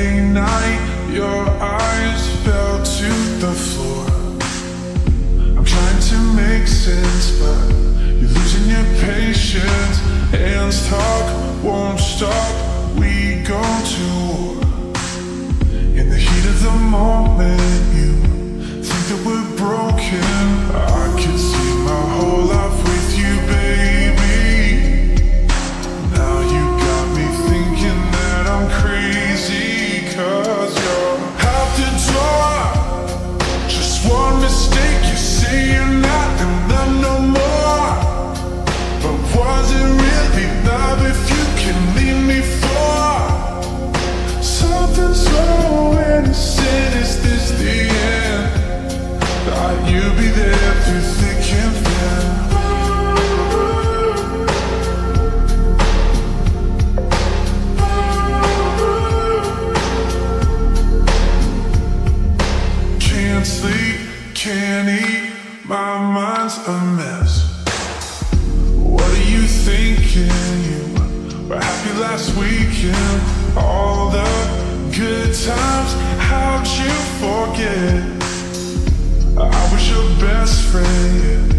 Night, your eyes fell to the floor. I'm trying to make sense, but you're losing your patience. Hands talk, won't stop. We go to war. My mind's a mess. What are you thinking? You were happy last weekend. All the good times, how'd you forget? I was your best friend. yeah.